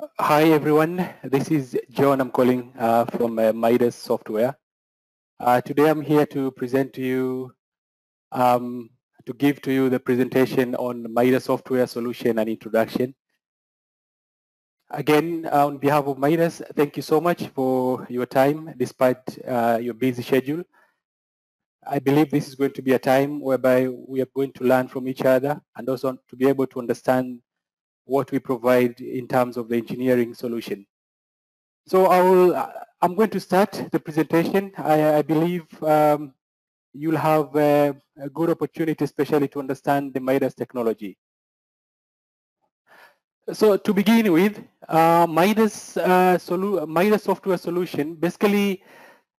Hi everyone, this is John. I'm calling uh, from uh, Midas Software. Uh, today I'm here to present to you, um, to give to you the presentation on Midas Software Solution and Introduction. Again, on behalf of Midas, thank you so much for your time despite uh, your busy schedule. I believe this is going to be a time whereby we are going to learn from each other and also to be able to understand what we provide in terms of the engineering solution. So I will, I'm going to start the presentation. I, I believe um, you'll have a, a, good opportunity, especially to understand the Midas technology. So to begin with, uh, Midas, uh, Midas software solution, basically,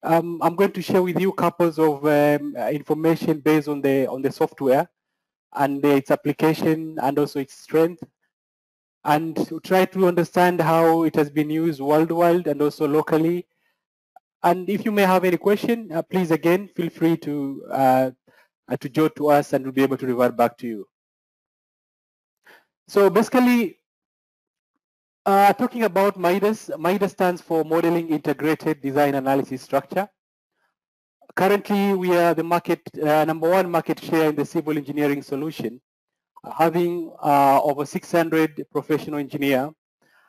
um, I'm going to share with you couples of um, information based on the on the software and its application and also its strength and try to understand how it has been used worldwide and also locally. And if you may have any question, uh, please again feel free to uh, uh, to jot to us and we'll be able to revert back to you. So basically, uh, talking about MIDAS, MIDAS stands for Modeling Integrated Design Analysis Structure. Currently, we are the market uh, number one market share in the civil engineering solution having uh, over 600 professional engineer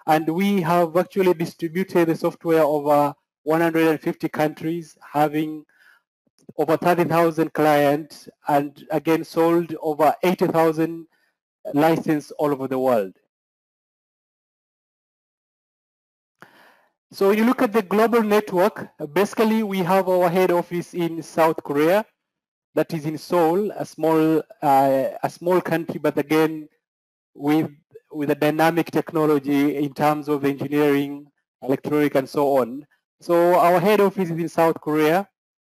and we have actually distributed the software over 150 countries having over 30,000 clients and again sold over 80,000 licenses all over the world. So when you look at the global network, basically we have our head office in South Korea that is in Seoul, a small uh, a small country, but again with with a dynamic technology in terms of engineering, electronic, and so on. So our head office is in South Korea.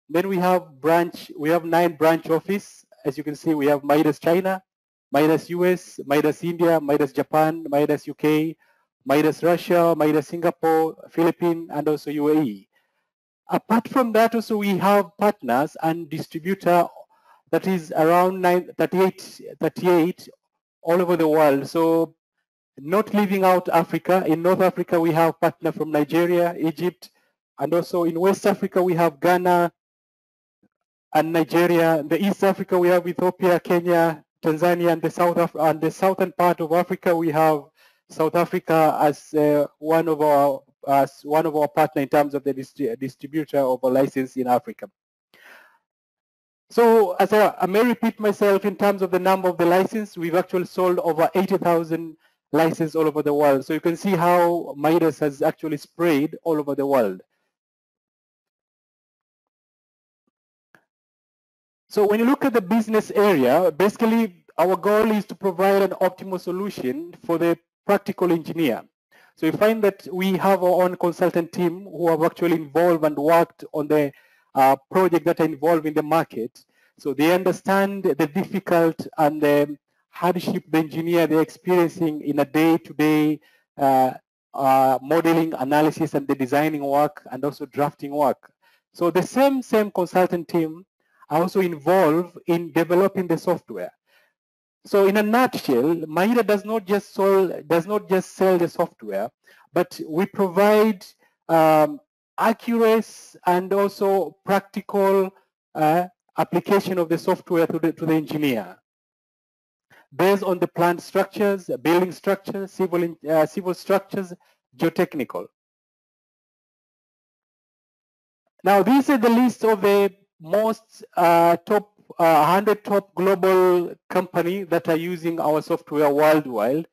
Then we have branch. We have nine branch office. As you can see, we have Midas China, Midas US, Midas India, Midas Japan, Midas UK, Midas Russia, Midas Singapore, Philippines, and also UAE. Apart from that, also we have partners and distributor that is around 9, 38, 38 all over the world. So not leaving out Africa. In North Africa, we have partner from Nigeria, Egypt, and also in West Africa, we have Ghana and Nigeria. In the East Africa, we have Ethiopia, Kenya, Tanzania, and the South Af and the southern part of Africa, we have South Africa as uh, one of our as one of our partner in terms of the distri distributor of a license in Africa. So as I, I, may repeat myself in terms of the number of the license, we've actually sold over 80,000 licenses all over the world. So you can see how Midas has actually spread all over the world. So when you look at the business area, basically our goal is to provide an optimal solution for the practical engineer. So we find that we have our own consultant team who have actually involved and worked on the uh, project that are involved in the market. So they understand the difficult and the hardship the engineer they're experiencing in a day-to-day -day, uh, uh, modeling analysis and the designing work and also drafting work. So the same same consultant team are also involved in developing the software. So in a nutshell, Mahira does not just sell does not just sell the software, but we provide um, accurate and also practical uh, application of the software to the to the engineer based on the plant structures, building structures, civil uh, civil structures, geotechnical. Now, these are the list of the most uh, top uh, 100 top global company that are using our software worldwide.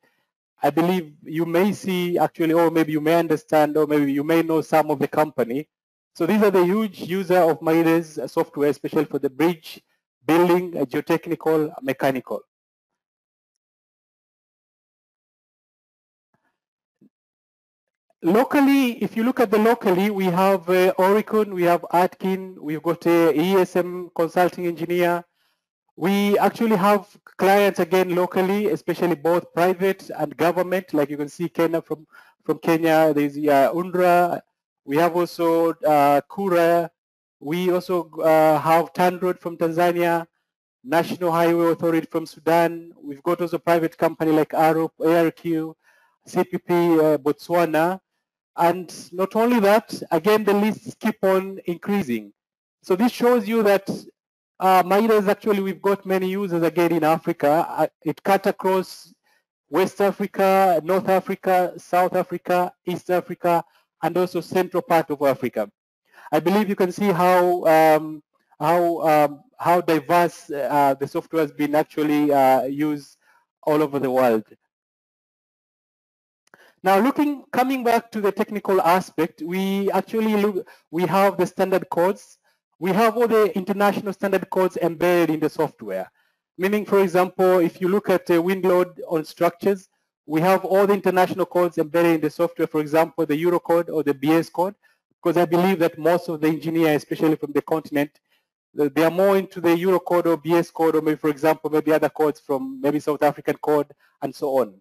I believe you may see actually, or maybe you may understand, or maybe you may know some of the company. So these are the huge user of Midas software, especially for the bridge, building, uh, geotechnical, mechanical. Locally, if you look at the locally, we have uh, Oricon, we have Atkin, we've got a ESM consulting engineer. We actually have clients again locally, especially both private and government. Like you can see Kenya from, from Kenya, there's uh. We have also uh, Kura. We also uh, have TANROADS from Tanzania, National Highway Authority from Sudan. We've got also private company like ARUP, ARQ, CPP uh, Botswana. And not only that, again, the lists keep on increasing. So this shows you that uh, Midas actually, we've got many users again in Africa. Uh, it cut across West Africa, North Africa, South Africa, East Africa, and also central part of Africa. I believe you can see how um, how um, how diverse uh, the software has been actually uh, used all over the world. Now, looking coming back to the technical aspect, we actually look we have the standard codes. We have all the international standard codes embedded in the software. Meaning, for example, if you look at uh, the wind load on structures, we have all the international codes embedded in the software, for example, the Eurocode or the BS code, because I believe that most of the engineers, especially from the continent, they are more into the Eurocode or BS code, or maybe, for example, maybe other codes from maybe South African code and so on.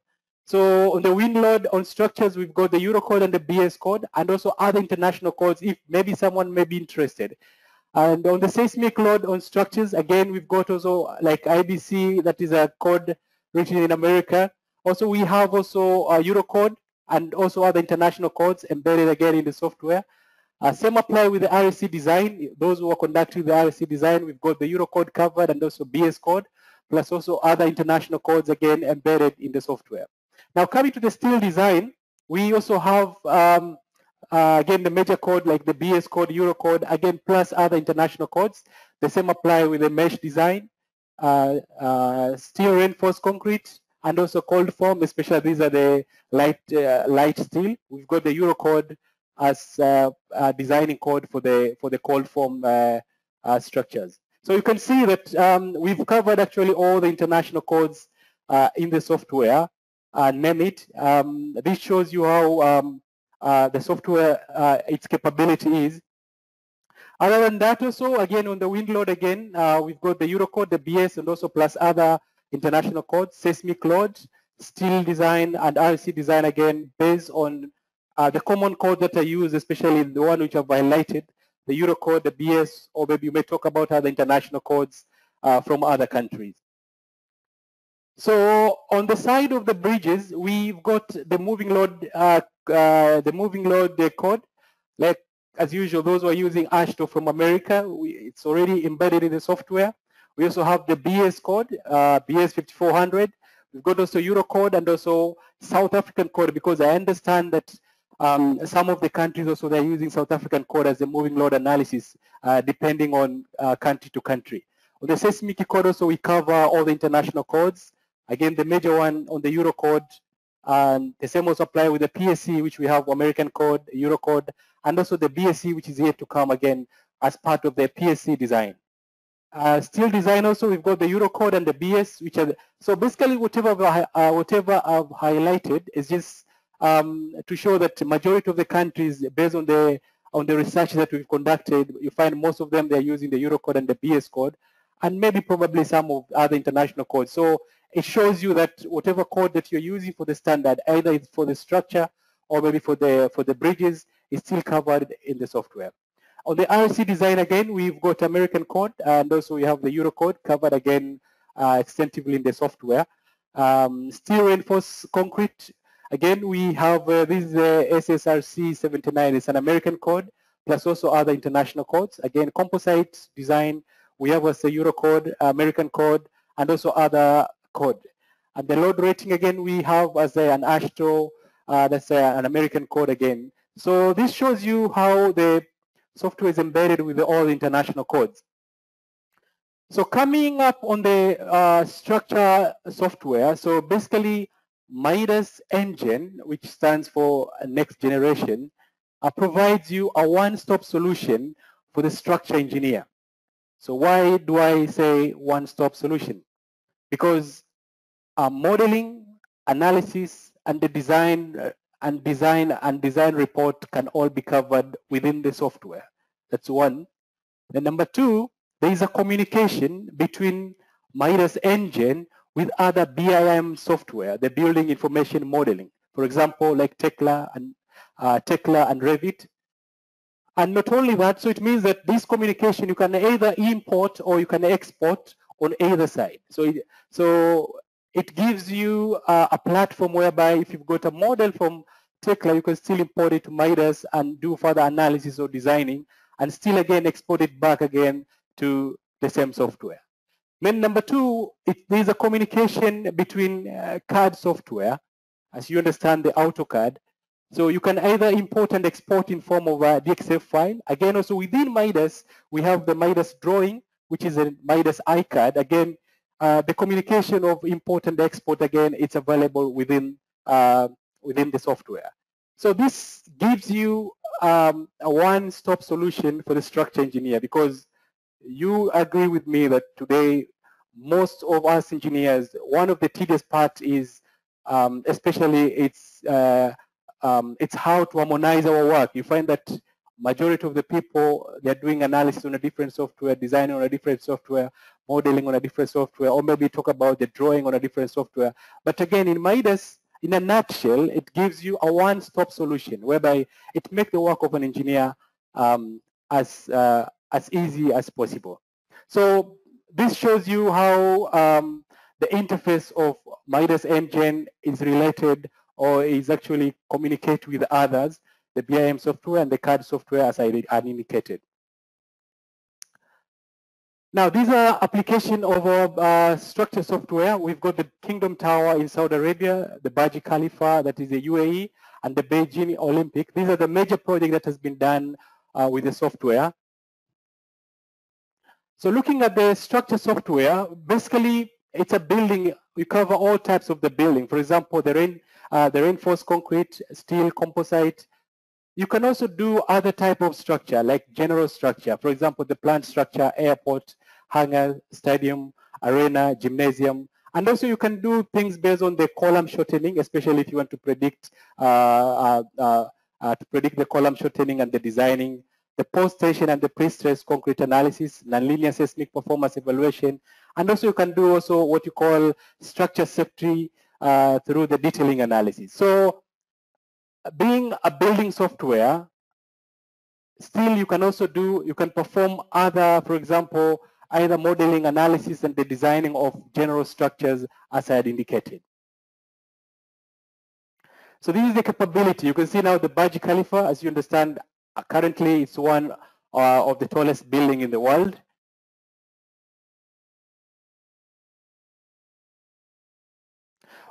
So on the wind load on structures, we've got the Eurocode and the BS code, and also other international codes if maybe someone may be interested. And on the seismic load on structures, again, we've got also like IBC, that is a code written in America. Also, we have also a Eurocode and also other international codes embedded again in the software. Uh, same apply with the RSC design. Those who are conducting the RSC design, we've got the Eurocode covered and also BS code, plus also other international codes again embedded in the software. Now coming to the steel design, we also have um, uh, again the major code like the BS code, Eurocode, again plus other international codes. The same apply with the mesh design, uh, uh, steel reinforced concrete, and also cold form, especially these are the light uh, light steel. We've got the Eurocode as uh, designing code for the for the cold form uh, uh, structures. So you can see that um, we've covered actually all the international codes uh, in the software. Name it. Um, this shows you how um, the software its capability is. Other than that, also again on the wind load again, we've got the Eurocode, the BS, and also plus other international codes, seismic load, steel design, and RC design again based on uh, the common code that I use, especially the one which I've highlighted, the Eurocode, the BS, or maybe you may talk about other international codes uh, from other countries. So on the side of the bridges, we've got the moving load, uh, uh the moving load code. Like as usual, those who are using AASHTO from America, we, it's already embedded in the software. We also have the BS code, uh, BS 5400. We've got also Eurocode and also South African code because I understand that um, some of the countries also they're using South African code as a moving load analysis, uh, depending on uh, country to country. On the seismic code also we cover all the international codes. Again, the major one on the Eurocode, and the same also apply with the PSC, which we have American code, Eurocode, and also the BSC, which is yet to come again as part of the PSC design. Uh, steel design also, we've got the Eurocode and the BS, which are, the, so basically whatever, uh, whatever I've highlighted is just um, to show that majority of the countries, based on the on the research that we've conducted, you find most of them they're using the Eurocode and the BS code, and maybe probably some of other international codes. So it shows you that whatever code that you're using for the standard, either it's for the structure or maybe for the for the bridges, is still covered in the software. On the RC design again, we've got American code and also we have the Eurocode covered again uh, extensively in the software. Um, steel reinforced concrete Again, we have uh, this uh, SSRC 79. It's an American code, plus also other international codes. Again, composite design. We have as a Eurocode, American code, and also other code. And the load rating, again, we have as a, an AASHTO, uh, that's a, an American code again. So this shows you how the software is embedded with all the international codes. So coming up on the uh, structure software, so basically Midas nGen, which stands for next generation, uh, provides you a one-stop solution for the structure engineer. So why do I say one-stop solution? Because modeling, analysis, and the design uh, and design and design report can all be covered within the software. That's one. Then number two, there is a communication between Midas nGen with other BIM software, the building information modeling. For example, like Tekla and uh, Tekla and Revit. And not only that, so it means that this communication you can either import or you can export on either side. So, so it gives you a platform whereby if you've got a model from Tekla, you can still import it to Midas and do further analysis or designing and still again export it back again to the same software. Then number two, it, there's a communication between uh, CAD software, as you understand the AutoCAD. So you can either import and export in form of a DXF file. Again, also within Midas, we have the Midas drawing, which is a Midas iCAD. Again, uh, the communication of import and export, again, it's available within, uh, within the software. So this gives you um, a one-stop solution for the structure engineer because you agree with me that today most of us engineers, one of the tedious part is um, especially it's uh, um, it's how to harmonize our work. You find that majority of the people they're doing analysis on a different software, designing on a different software, modeling on a different software, or maybe talk about the drawing on a different software. But again, in Midas, in a nutshell, it gives you a one-stop solution whereby it makes the work of an engineer um, as uh, as easy as possible. So this shows you how um, the interface of Midas nGen is related or is actually communicate with others, the BIM software and the CAD software as I indicated. Now, these are application of uh, structure software. We've got the Kingdom Tower in Saudi Arabia, the Burj Khalifa, that is the UAE, and the Beijing Olympic. These are the major project that has been done uh, with the software. So looking at the structure software, basically it's a building, we cover all types of the building. For example, the, rain, uh, the reinforced concrete, steel, composite. You can also do other type of structure like general structure. For example, the plant structure, airport, hangar, stadium, arena, gymnasium. And also you can do things based on the column shortening, especially if you want to predict uh, uh, uh, uh to predict the column shortening and the designing the post-tension and the pre-stress concrete analysis, nonlinear seismic performance evaluation, and also you can do also what you call structure safety uh, through the detailing analysis. So being a building software, still you can also do, you can perform other, for example, either modeling analysis and the designing of general structures as I had indicated. So this is the capability. You can see now the Burj Khalifa, as you understand, currently, it's one uh, of the tallest building in the world.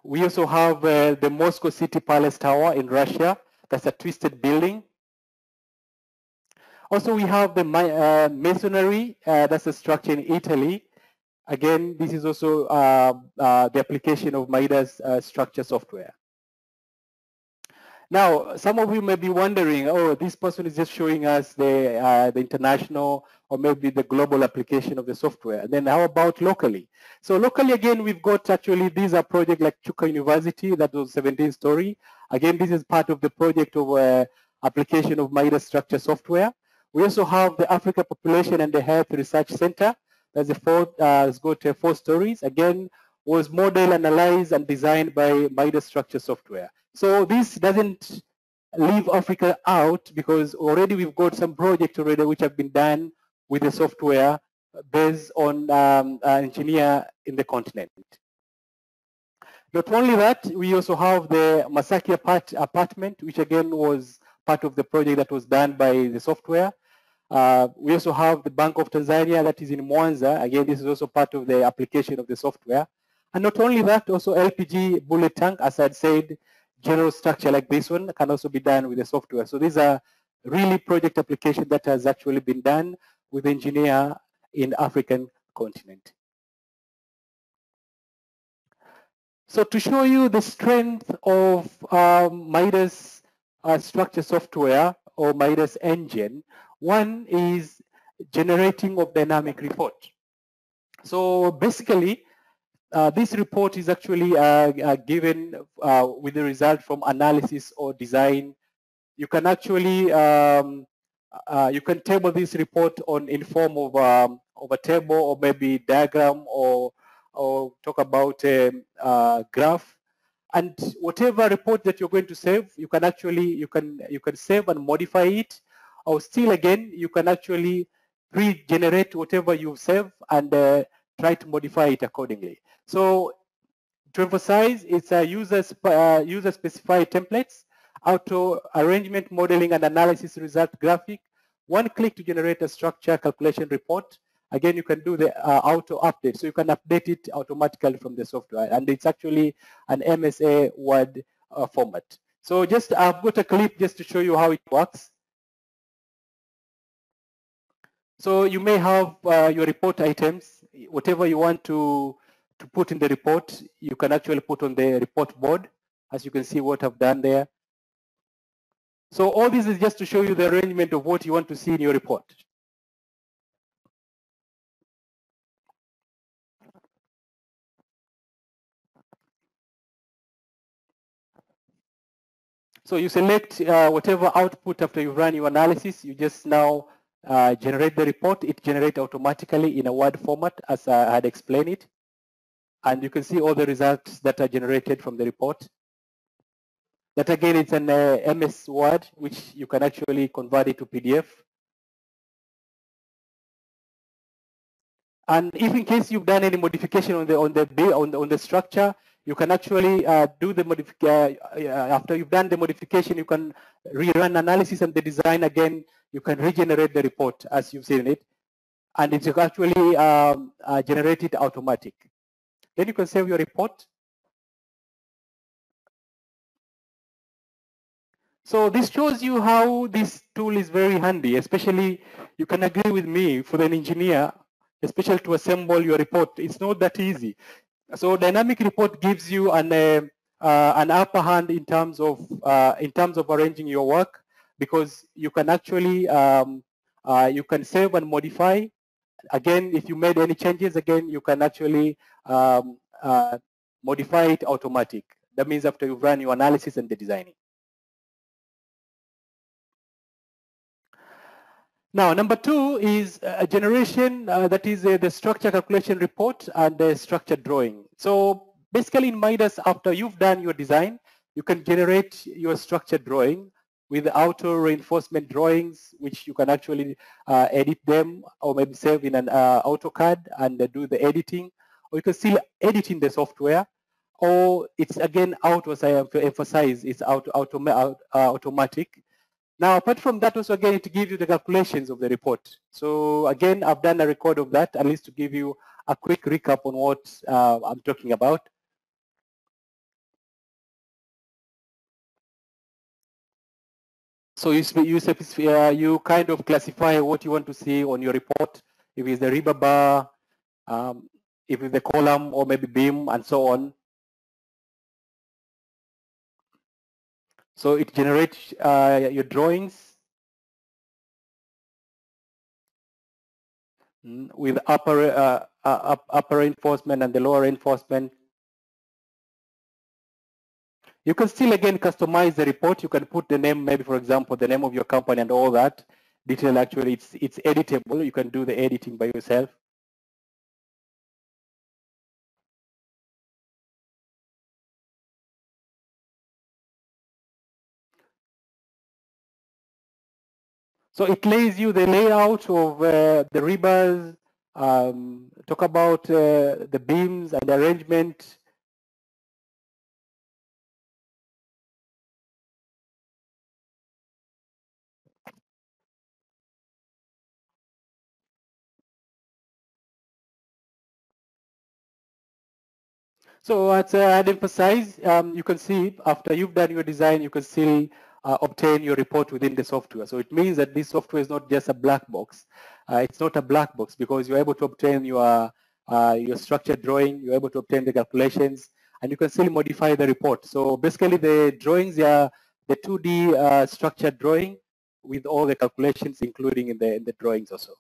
We also have uh, the Moscow City Palace Tower in Russia. That's a twisted building. Also, we have the uh, masonry. Uh, that's a structure in Italy. Again, this is also uh, the application of Midas structure software. Now, some of you may be wondering, oh, this person is just showing us the, uh, the international or maybe the global application of the software. And then how about locally? So locally, again, we've got actually, these are projects like Chuka University, that was 17 story. Again, this is part of the project of uh, application of Midas structure software. We also have the Africa Population and the Health Research Center. That's a four, uh, it's got uh, four stories. Again, was model analyzed and designed by Midas structure software. So this doesn't leave Africa out because already we've got some projects already which have been done with the software based on um, engineer in the continent. Not only that, we also have the Masaki apart apartment, which again was part of the project that was done by the software. Uh, we also have the Bank of Tanzania that is in Mwanza. Again, this is also part of the application of the software. And not only that, also LPG bullet tank, as I said, general structure like this one can also be done with the software. So these are really project application that has actually been done with engineer in African continent. So to show you the strength of um, Midas uh, structure software or Midas nGen, one is generating of dynamic report. So basically, uh, this report is actually uh, uh, given uh, with the result from analysis or design. You can actually um, uh, you can table this report on in form of um, of a table or maybe diagram or or talk about a, a graph. And whatever report that you're going to save, you can actually you can you can save and modify it, or still again you can actually regenerate whatever you've saved and uh, try to modify it accordingly. So To emphasize, it's a user, uh, user specified templates, auto arrangement modeling and analysis result graphic, one click to generate a structure calculation report. Again, you can do the uh, auto update. So you can update it automatically from the software. And it's actually an MSA Word uh, format. So just I've got a clip just to show you how it works. So you may have uh, your report items, whatever you want to, to put in the report, you can actually put on the report board. As you can see what I've done there. So all this is just to show you the arrangement of what you want to see in your report. So you select uh, whatever output after you run your analysis. You just now uh, generate the report. It generates automatically in a Word format as I had explained it. And you can see all the results that are generated from the report. That again, it's an uh, MS Word, which you can actually convert it to PDF. And if in case you've done any modification on the on the on the, on the structure, you can actually uh, do the modification uh, after you've done the modification. You can rerun analysis and the design again. You can regenerate the report as you've seen it, and it's actually um, uh, generated automatic. Then you can save your report So this shows you how this tool is very handy, especially you can agree with me for an engineer, especially to assemble your report. It's not that easy. So dynamic report gives you an, uh, uh, an upper hand in terms of uh, in terms of arranging your work because you can actually um, uh, you can save and modify. Again, if you made any changes, again you can actually um, uh, modify it automatic. That means after you've run your analysis and the designing. Now, number two is a generation uh, that is uh, the structure calculation report and the structure drawing. So basically in Midas, after you've done your design, you can generate your structure drawing with auto reinforcement drawings, which you can actually uh, edit them or maybe save in an uh, AutoCAD and do the editing. Or you can still edit in the software. Or it's again auto, as I emphasize, it's auto, auto, uh, automatic. Now, apart from that, also again, it gives you the calculations of the report. So again, I've done a record of that, at least to give you a quick recap on what uh, I'm talking about. So you, you, uh, you kind of classify what you want to see on your report, if it's the rebar bar, um, if it's the column or maybe beam and so on. So it generates uh, your drawings with upper uh, uh, upper reinforcement and the lower reinforcement. You can still again customize the report. You can put the name, maybe for example, the name of your company and all that. Detail actually, it's it's editable. You can do the editing by yourself. So it lays you the layout of uh, the rebars, um, talk about uh, the beams and the arrangement. So as uh, I'd emphasize, um, you can see after you've done your design, you can still uh, obtain your report within the software. So it means that this software is not just a black box. Uh, it's not a black box because you're able to obtain your uh, your structured drawing, you're able to obtain the calculations, and you can still modify the report. So basically the drawings are the 2D uh, structured drawing with all the calculations including in the, in the drawings also.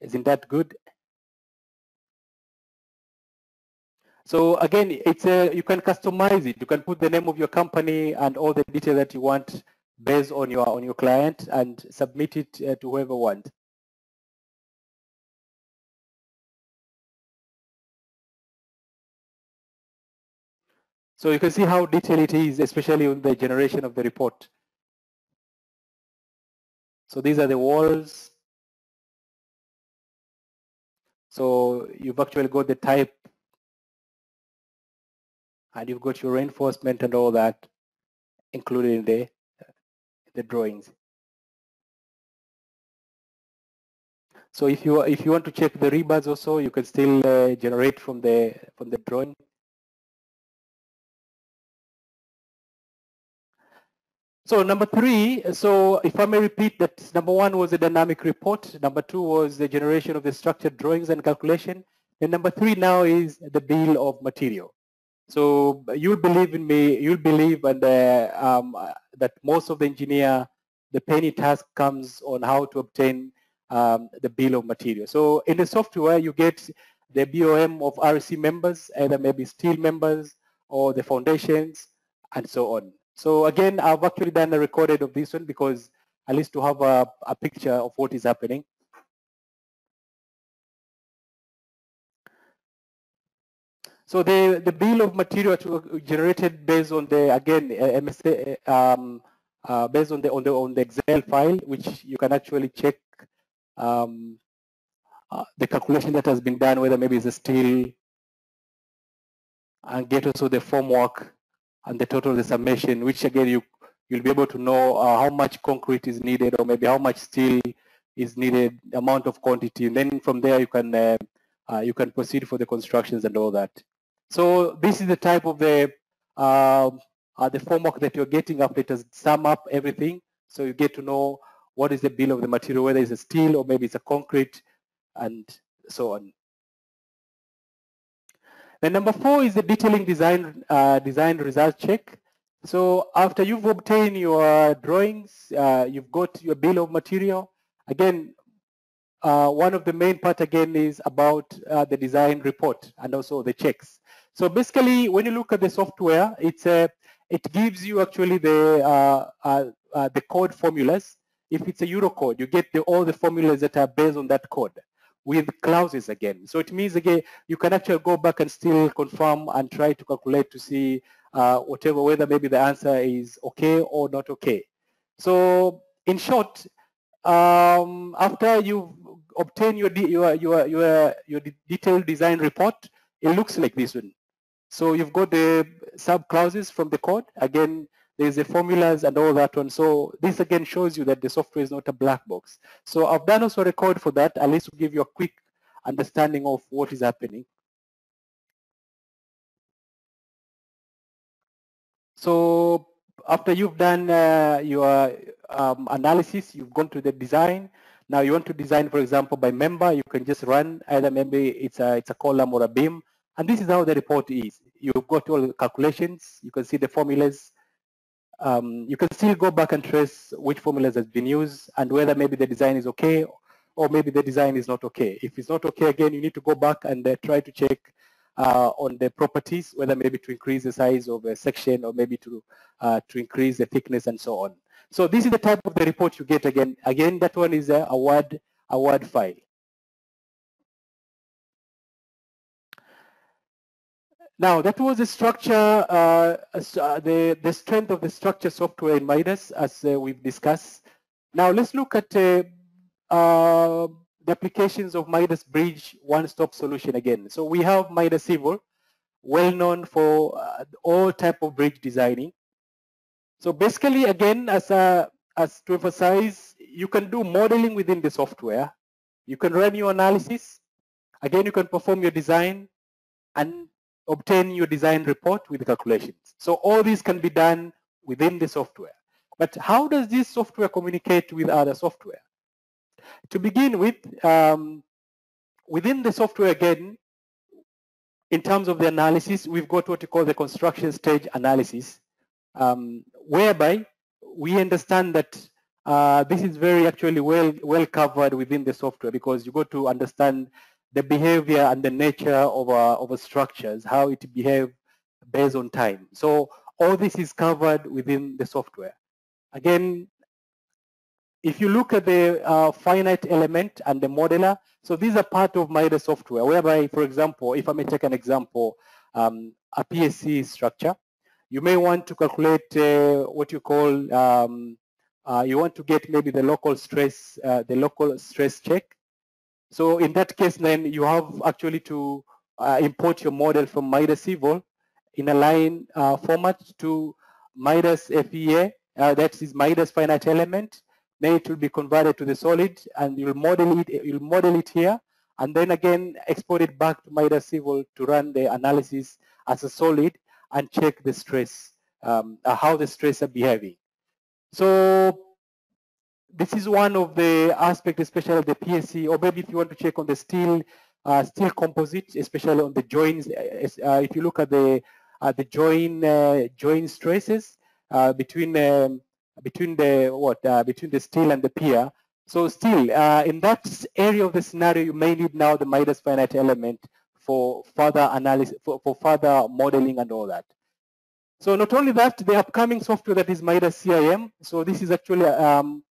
Isn't that good? So again, it's a, you can customize it. You can put the name of your company and all the detail that you want based on your on your client and submit it uh, to whoever wants. So you can see how detailed it is, especially on the generation of the report. So these are the walls. So you've actually got the type and you've got your reinforcement and all that included in the the drawings. So if you if you want to check the rebars also, you can still uh, generate from the from the drawing. So number three, so if I may repeat that number one was the dynamic report, number two was the generation of the structured drawings and calculation, and number three now is the bill of material. So you'll believe in me, you'll believe um, that most of the engineer, the penny task comes on how to obtain um, the bill of material. So in the software, you get the BOM of RC members, either maybe steel members or the foundations and so on. So again, I've actually done a recorded of this one because at least to have a, a picture of what is happening. So the, the bill of material generated based on the again MSA um, uh, based on the on the on the Excel file, which you can actually check um, uh, the calculation that has been done, whether maybe it's a steel, and get also the formwork and the total of the summation, which again you you'll be able to know uh, how much concrete is needed or maybe how much steel is needed, amount of quantity, and then from there you can uh, uh, you can proceed for the constructions and all that. So this is the type of the um, uh, the formwork that you're getting after it has sum up everything. So you get to know what is the bill of the material, whether it's a steel or maybe it's a concrete and so on. Then number four is the detailing design uh, design result check. So after you've obtained your drawings, uh, you've got your bill of material. Again, uh, one of the main part again is about uh, the design report and also the checks. So basically, when you look at the software, it's a it gives you actually the uh, uh, the code formulas if it's a Euro code, you get the, all the formulas that are based on that code with clauses again. So it means again, you can actually go back and still confirm and try to calculate to see uh, whatever, whether maybe the answer is okay or not okay. So in short, um, after you obtain your, your, your, your, your detailed design report, it looks like this one. So you've got the sub clauses from the code. Again, there's the formulas and all that one. So this again shows you that the software is not a black box. So I've done also a record for that, at least to give you a quick understanding of what is happening. So after you've done uh, your um, analysis, you've gone to the design. Now you want to design, for example, by member, you can just run either maybe it's a, it's a column or a beam. And this is how the report is. You've got all the calculations. You can see the formulas um, you can still go back and trace which formulas has been used and whether maybe the design is okay or maybe the design is not okay. If it's not okay, again, you need to go back and uh, try to check uh, on the properties, whether maybe to increase the size of a section or maybe to uh, to increase the thickness and so on. So this is the type of the report you get again. Again, that one is a, a word a word file. Now that was the structure, uh, uh, the, the strength of the structure software in Midas as uh, we've discussed. Now let's look at uh, uh, the applications of Midas Bridge one-stop solution again. So we have Midas Civil, well known for uh, all type of bridge designing. So basically again, as, a, as to emphasize, you can do modeling within the software. You can run your analysis. Again, you can perform your design and obtain your design report with the calculations. So all this can be done within the software. But how does this software communicate with other software? To begin with, um, within the software again, in terms of the analysis, we've got what we call the construction stage analysis, um, whereby we understand that uh, this is very actually well well covered within the software because you got to understand the behavior and the nature of our, of our structures, how it behaves based on time. So all this is covered within the software. Again, if you look at the uh, finite element and the modeler, so these are part of my software, whereby, for example, if I may take an example, um, a PSC structure, you may want to calculate uh, what you call, um, uh, you want to get maybe the local stress, uh, the local stress check, so in that case, then you have actually to uh, import your model from Midas Civil in a line uh, format to Midas FEA, uh, that is Midas finite element. Then it will be converted to the solid and you'll model it, you'll model it here and then again export it back to Midas Civil to run the analysis as a solid and check the stress, um, uh, how the stress are behaving. So this is one of the aspects, especially of the PSC, or maybe if you want to check on the steel, uh, steel composite, especially on the joints. Uh, if you look at the uh, the joint uh, joint stresses uh, between um, between the what uh, between the steel and the pier. So still in that area of the scenario, you may need now the Midas finite element for further analysis, for, for further modeling and all that. So not only that, the upcoming software that is Midas CIM. So this is actually um,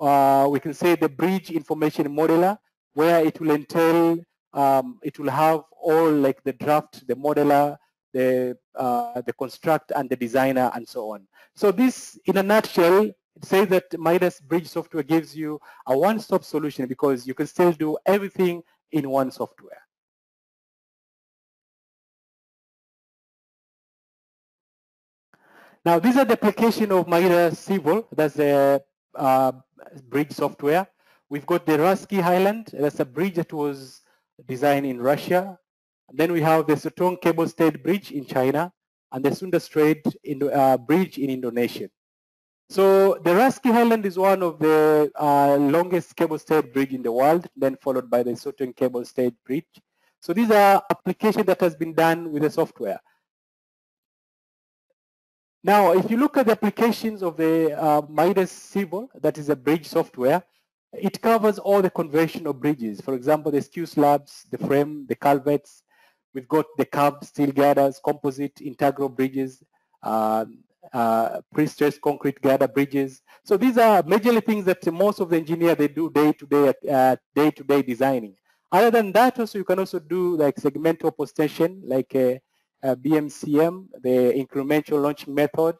uh, we can say the bridge information modeler, where it will entail, um, it will have all like the draft, the modeler, the uh, the construct and the designer and so on. So this, in a nutshell, it says that Midas Bridge software gives you a one-stop solution because you can still do everything in one software. Now, these are the application of Midas Civil. That's the uh, bridge software. We've got the Russky Island. That's a bridge that was designed in Russia. And then we have the Sutong Cable Stayed Bridge in China and the Sunda Strait uh, Bridge in Indonesia. So the Russky Island is one of the uh, longest cable stayed bridge in the world, then followed by the Sutong Cable Stayed Bridge. So these are application that has been done with the software. Now, if you look at the applications of the uh, Midas Civil, that is a bridge software, it covers all the conventional bridges. For example, the skew slabs, the frame, the culverts. We've got the curved steel girders, composite integral bridges, uh, uh, pre-stressed concrete girder bridges. So these are majorly things that most of the engineer they do day-to-day, uh, day-to-day designing. Other than that, also you can also do like segmental post-tension, like uh, uh, BMCM, the incremental launching method,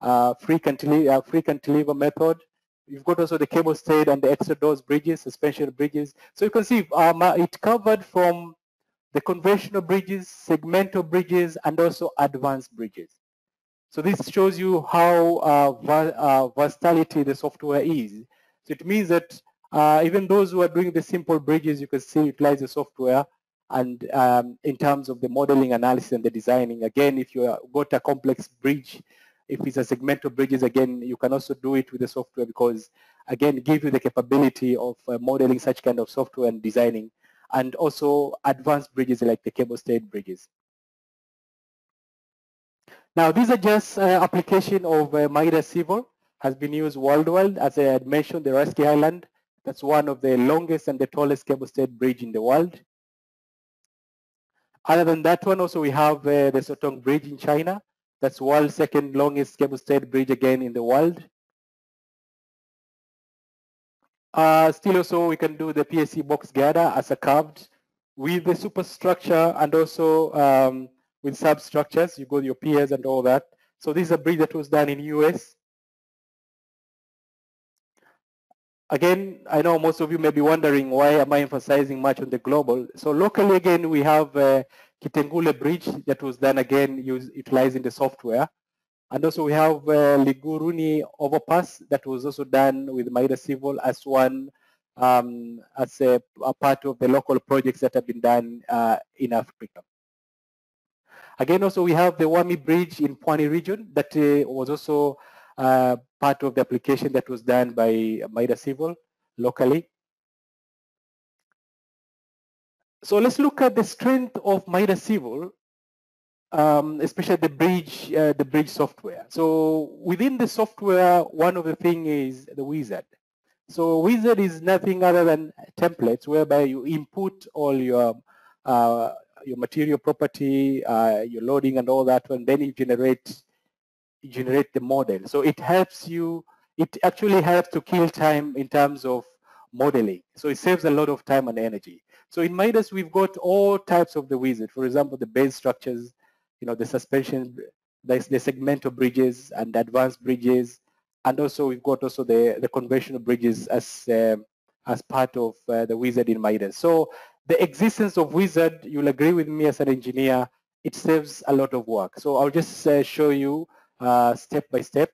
uh, free, cantilever, uh, free cantilever method. You've got also the cable stayed and the extradosed bridges, suspension bridges. So you can see um, it covered from the conventional bridges, segmental bridges, and also advanced bridges. So this shows you how uh, uh, versatility the software is. So it means that uh, even those who are doing the simple bridges, you can still utilize the software and um, in terms of the modeling analysis and the designing, again, if you got a complex bridge, if it's a segmental bridges, again, you can also do it with the software because, again, give you the capability of uh, modeling such kind of software and designing, and also advanced bridges like the cable stayed bridges. Now, these are just uh, application of uh, Midas Civil, has been used worldwide. As I had mentioned, the Russky Island, that's one of the longest and the tallest cable stayed bridge in the world. Other than that one, also we have uh, the Sutong Bridge in China. That's world's second longest cable stayed bridge again in the world. Uh, still also we can do the PSC box girder as a curved with the superstructure and also um, with substructures. You got your piers and all that. So this is a bridge that was done in US. Again, I know most of you may be wondering why am I emphasizing much on the global. So locally, again, we have uh, Kitengule Bridge that was done again use, utilizing the software. And also we have uh, Liguruni Overpass that was also done with Midas Civil as one, um, as a, a, part of the local projects that have been done uh, in Africa. Again, also we have the Wami Bridge in Pwani region that uh, was also uh, part of the application that was done by Midas Civil locally. So let's look at the strength of Midas Civil, um, especially the bridge, uh, the bridge software. So within the software, one of the things is the wizard. So wizard is nothing other than templates whereby you input all your uh, your material property, uh, your loading and all that, and then you generate generate the model. So it helps you, it actually helps to kill time in terms of modeling. So it saves a lot of time and energy. So in Midas, we've got all types of the wizard. For example, the base structures, you know, the suspension, the, the segmental bridges and advanced bridges. And also we've got also the, the conventional bridges as, um, as part of uh, the wizard in Midas. So the existence of wizard, you'll agree with me as an engineer, it saves a lot of work. So I'll just uh, show you uh, step by step.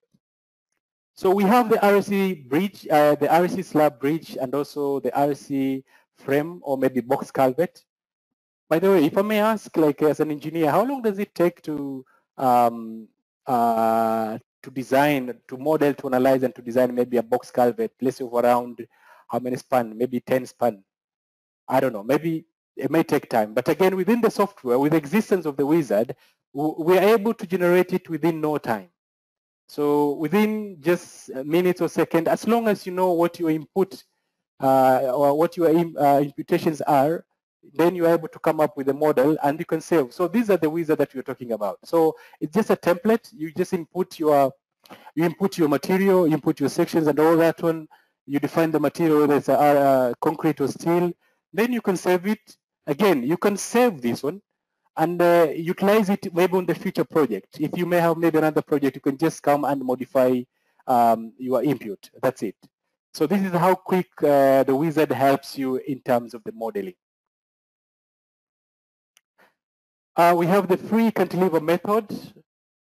So we have the RC bridge, uh, the RC slab bridge, and also the RC frame or maybe box culvert. By the way, if I may ask, like as an engineer, how long does it take to um, uh, to design, to model, to analyze, and to design maybe a box culvert? Let's say around how many span? Maybe 10 span. I don't know. Maybe it may take time. But again, within the software, with the existence of the wizard, we are able to generate it within no time. So within just minutes or seconds, as long as you know what your input uh, or what your uh, imputations are, then you're able to come up with a model and you can save. So these are the wizard that we're talking about. So it's just a template. You just input your you input your material, you input your sections and all that one. You define the material, whether it's a, uh, concrete or steel. Then you can save it. Again, you can save this one and uh, utilize it maybe on the future project. If you may have maybe another project, you can just come and modify um, your input. That's it. So this is how quick uh, the wizard helps you in terms of the modeling. Uh, we have the free cantilever method.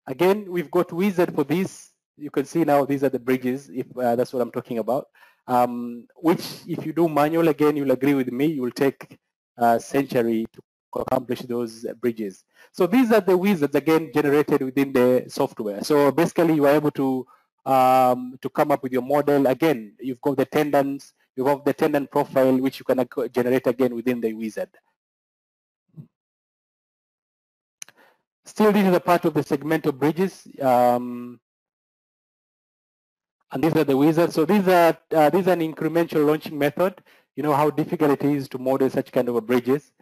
Again, we've got wizard for this. You can see now these are the bridges, if uh, that's what I'm talking about. Um, which, if you do manual, again, you'll agree with me, you will take a century to accomplish those bridges. So these are the wizards, again, generated within the software. So basically, you are able to um, to come up with your model. Again, you've got the tendons, you have got the tendon profile, which you can generate again within the wizard. Still, this is a part of the segmental bridges. Um, and these are the wizards. So these are uh, these are an incremental launching method. You know how difficult it is to model such kind of bridges.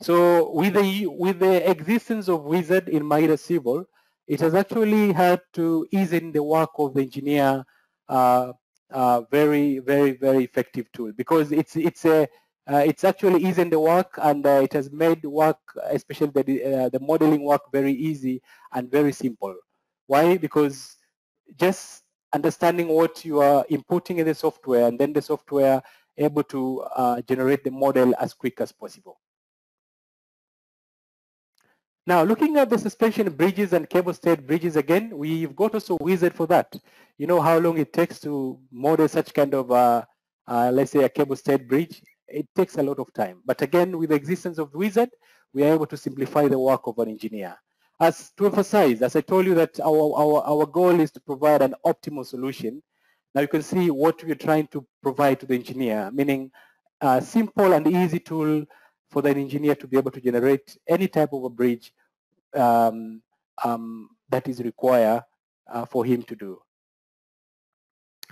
So with the with the existence of wizard in Midas Civil, it has actually helped to ease in the work of the engineer. Uh, uh, very very very effective tool because it's it's a uh, it's actually easing the work and uh, it has made work, especially the, uh, the modeling work, very easy and very simple. Why? Because just understanding what you are inputting in the software and then the software able to uh, generate the model as quick as possible. Now, looking at the suspension bridges and cable stayed bridges again, we've got also wizard for that. You know how long it takes to model such kind of, uh, uh, let's say, a cable stayed bridge it takes a lot of time. But again, with the existence of the Wizard, we are able to simplify the work of an engineer. As to emphasize, as I told you that our, our, our goal is to provide an optimal solution. Now you can see what we're trying to provide to the engineer, meaning a simple and easy tool for the engineer to be able to generate any type of a bridge um, um, that is required uh, for him to do.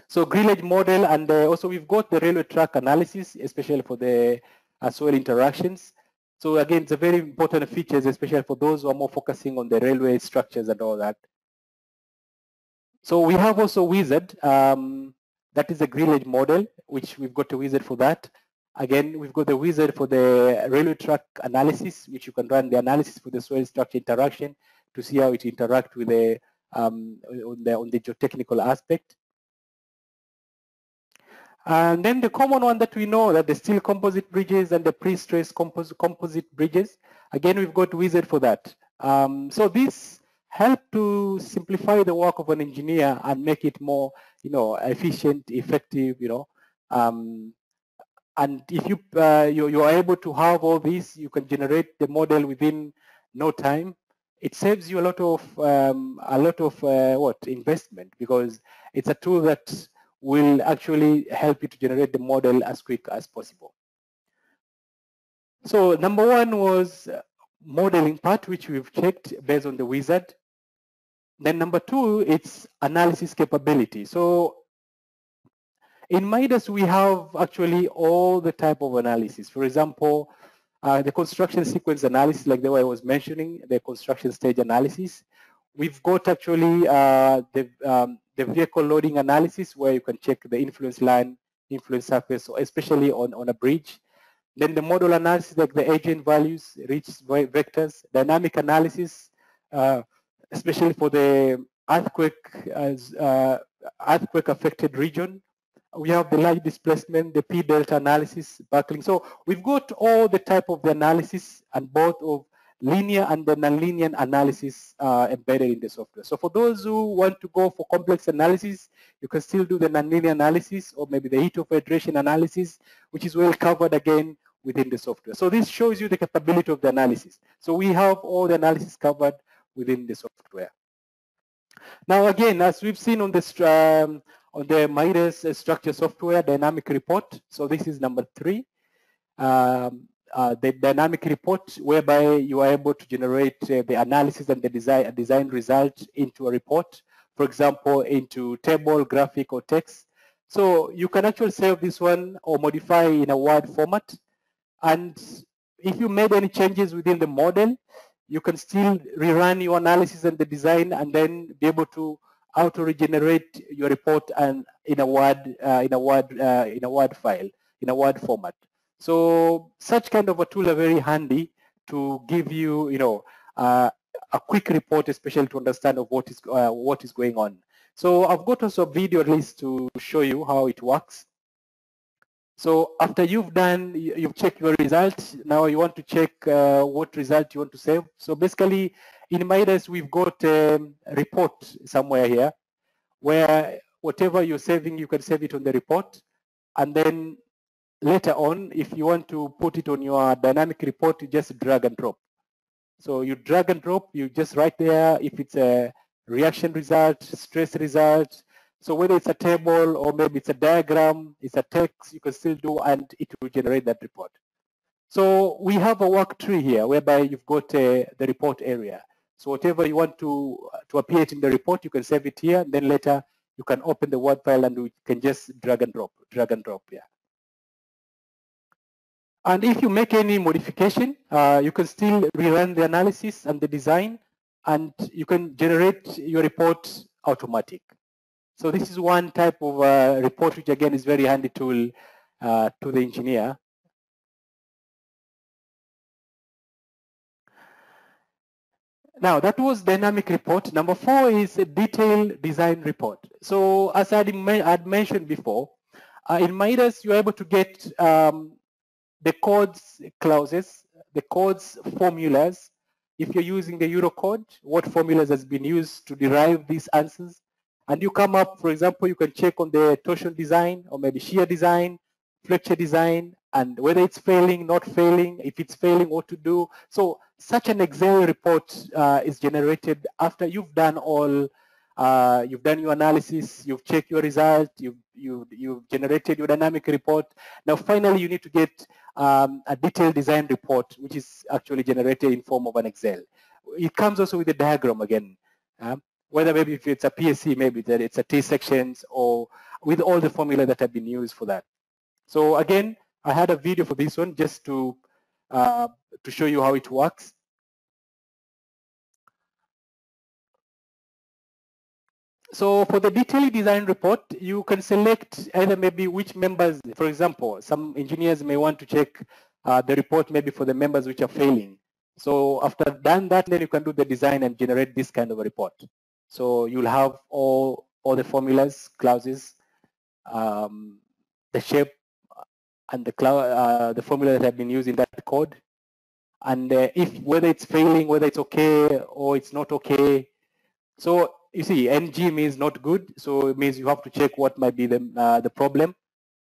So grillage model, and uh, also we've got the railway track analysis, especially for the uh, soil interactions. So again, it's a very important features, especially for those who are more focusing on the railway structures and all that. So we have also Wizard, um, that is a grillage model, which we've got a Wizard for that. Again, we've got the Wizard for the railway track analysis, which you can run the analysis for the soil structure interaction to see how it interact with the um, on the on the geotechnical aspect. And then the common one that we know that the steel composite bridges and the pre-stressed compos composite bridges. Again, we've got Wizard for that. Um, so this help to simplify the work of an engineer and make it more, you know, efficient, effective, you know. Um, and if you, uh, you you are able to have all this, you can generate the model within no time. It saves you a lot of um, a lot of uh, what investment because it's a tool that will actually help you to generate the model as quick as possible. So number one was modeling part, which we've checked based on the wizard. Then number two, it's analysis capability. So in Midas, we have actually all the type of analysis. For example, uh, the construction sequence analysis, like the way I was mentioning, the construction stage analysis. We've got actually uh, the um, the vehicle loading analysis where you can check the influence line, influence surface, especially on, on a bridge. Then the model analysis like the eigen values, Ritz vectors, dynamic analysis, uh, especially for the earthquake as uh, earthquake affected region. We have the large displacement, the P delta analysis, buckling. So we've got all the type of the analysis and both of linear and the nonlinear analysis uh, embedded in the software. So for those who want to go for complex analysis, you can still do the nonlinear analysis or maybe the heat of hydration analysis, which is well covered again within the software. So this shows you the capability of the analysis. So we have all the analysis covered within the software. Now again, as we've seen on this um, on the Midas structure software dynamic report, so this is number three. Um, uh, the dynamic report whereby you are able to generate uh, the analysis and the design, design result into a report, for example, into table, graphic, or text. So you can actually save this one or modify in a Word format. And if you made any changes within the model, you can still rerun your analysis and the design and then be able to auto regenerate your report and in a word uh, in a word uh, in a word file in a word format so such kind of a tool are very handy to give you, you know, uh, a quick report, especially to understand of what is uh, what is going on. So I've got also a video at least to show you how it works. So after you've done, you've checked your results. Now you want to check uh, what result you want to save. So basically, in Midas, we've got a report somewhere here, where whatever you're saving, you can save it on the report, and then later on, if you want to put it on your dynamic report, you just drag and drop. So you drag and drop, you just write there if it's a reaction result, stress result. So whether it's a table or maybe it's a diagram, it's a text, you can still do and it will generate that report. So we have a work tree here whereby you've got uh, the report area. So whatever you want to, to appear in the report, you can save it here. Then later you can open the Word file and you can just drag and drop, drag and drop, yeah. And if you make any modification, uh, you can still rerun the analysis and the design, and you can generate your report automatic. So this is one type of uh, report, which again is very handy tool uh, to the engineer. Now that was dynamic report. Number four is a detailed design report. So as I had mentioned before, uh, in Midas you're able to get um, the codes clauses, the codes formulas. If you're using the Eurocode, what formulas has been used to derive these answers? And you come up, for example, you can check on the torsion design or maybe shear design, flexure design, and whether it's failing, not failing, if it's failing, what to do. So such an Excel report uh, is generated after you've done all uh, you've done your analysis, you've checked your result, you've, you've, you've generated your dynamic report. Now finally you need to get um, a detailed design report which is actually generated in form of an Excel. It comes also with a diagram again. Um, whether maybe if it's a PSC, maybe that it's a T sections or with all the formula that have been used for that. So again, I had a video for this one just to uh, to show you how it works. So for the detailed design report, you can select either maybe which members, for example, some engineers may want to check uh, the report maybe for the members which are failing. So after done that, then you can do the design and generate this kind of a report. So you'll have all, all the formulas, clauses, um, the shape, and the, uh, the formula that have been used in that code. And uh, if whether it's failing, whether it's okay or it's not okay. So you see ng means not good so it means you have to check what might be the uh, the problem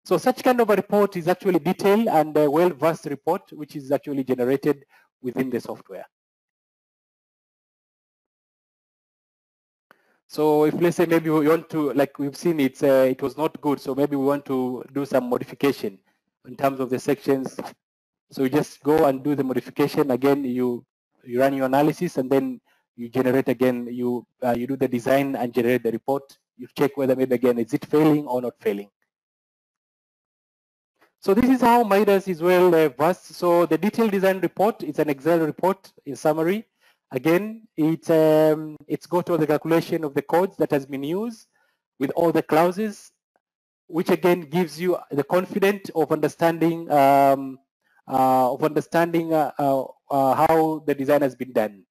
so such kind of a report is actually detailed and a well-versed report which is actually generated within the software so if let's say maybe we want to like we've seen it's uh, it was not good so maybe we want to do some modification in terms of the sections so you just go and do the modification again you you run your analysis and then you generate again, you uh, you do the design and generate the report. You check whether maybe again, is it failing or not failing. So this is how Midas is well uh, versed. So the detailed design report is an Excel report in summary. Again, it's um, it's got all the calculation of the codes that has been used with all the clauses, which again gives you the confidence of understanding um, uh, of understanding uh, uh, uh how the design has been done.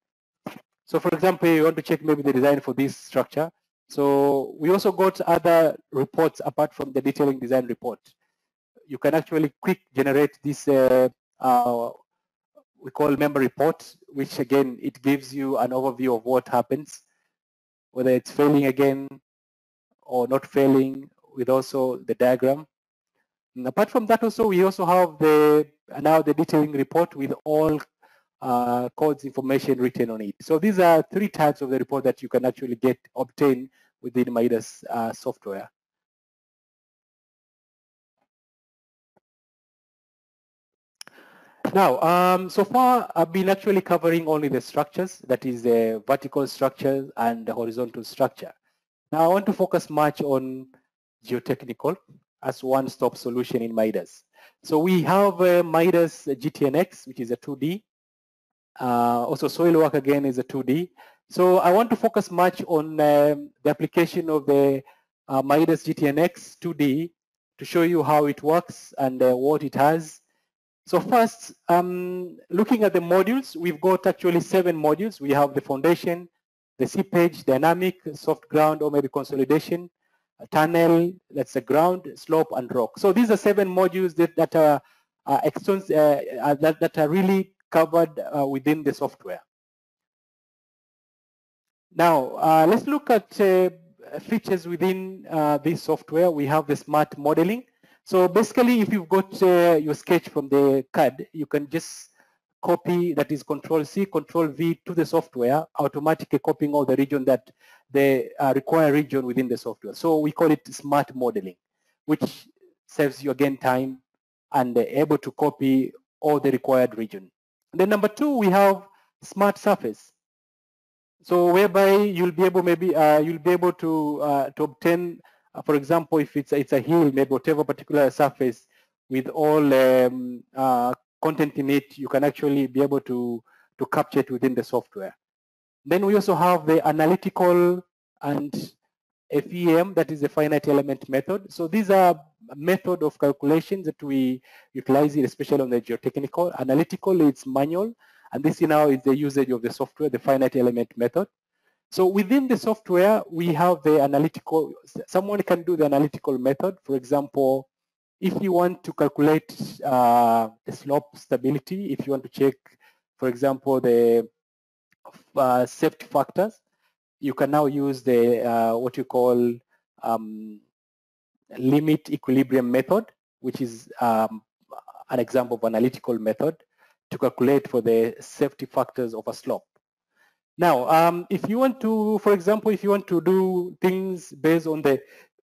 So for example, you want to check maybe the design for this structure. So we also got other reports apart from the detailing design report. You can actually quick generate this uh, uh, we call member report, which again, it gives you an overview of what happens, whether it's failing again or not failing with also the diagram. And apart from that also, we also have the now the detailing report with all uh, codes information written on it. So these are three types of the report that you can actually get obtain within Midas uh, software. Now, um, so far I've been actually covering only the structures, that is the vertical structure and the horizontal structure. Now I want to focus much on geotechnical as one-stop solution in Midas. So we have uh, Midas GTNX, which is a 2D. Uh, also soil work again is a 2D. So I want to focus much on um, the application of the uh, Midas GTNX 2D to show you how it works and uh, what it has so first, um, looking at the modules, we've got actually seven modules. We have the foundation, the seepage, dynamic, soft ground, or maybe consolidation, tunnel, that's the ground, slope, and rock. So these are seven modules that, that are uh, uh, that, that are really covered uh, within the software. Now, uh, let's look at uh, features within uh, this software. We have the smart modeling. So basically, if you've got uh, your sketch from the CAD, you can just copy that is Control C, Control V to the software, automatically copying all the region that the uh, required region within the software. So we call it smart modeling, which saves you again time and uh, able to copy all the required region. Then number two, we have smart surface. So whereby you'll be able maybe uh, you'll be able to uh, to obtain for example, if it's, it's a hill, maybe whatever particular surface with all um, uh, content in it, you can actually be able to, to capture it within the software. Then we also have the analytical and FEM, that is the finite element method. So these are method of calculations that we utilize, especially on the geotechnical. Analytical, it's manual, and this now is the usage of the software, the finite element method. So within the software, we have the analytical, someone can do the analytical method. For example, if you want to calculate uh, the slope stability, if you want to check, for example, the uh, safety factors, you can now use the uh, what you call um, limit equilibrium method, which is um, an example of analytical method to calculate for the safety factors of a slope. Now, um, if you want to, for example, if you want to do things based on the